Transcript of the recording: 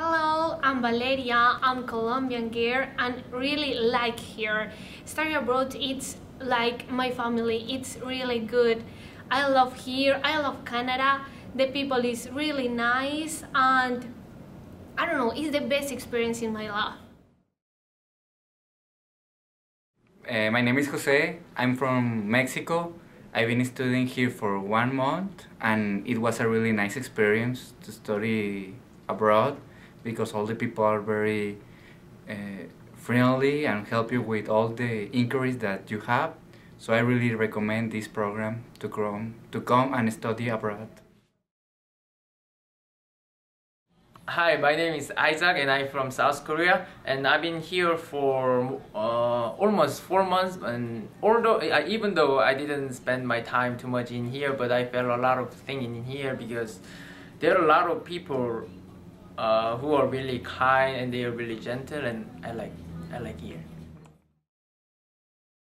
Hello, I'm Valeria. I'm Colombian girl and really like here. Study abroad, it's like my family. It's really good. I love here. I love Canada. The people is really nice and I don't know, it's the best experience in my life. Uh, my name is Jose. I'm from Mexico. I've been studying here for one month and it was a really nice experience to study abroad because all the people are very uh, friendly and help you with all the inquiries that you have. So I really recommend this program to come, to come and study abroad. Hi, my name is Isaac and I'm from South Korea and I've been here for uh, almost four months and although even though I didn't spend my time too much in here but I felt a lot of things in here because there are a lot of people uh, who are really kind and they are really gentle and I like I like here.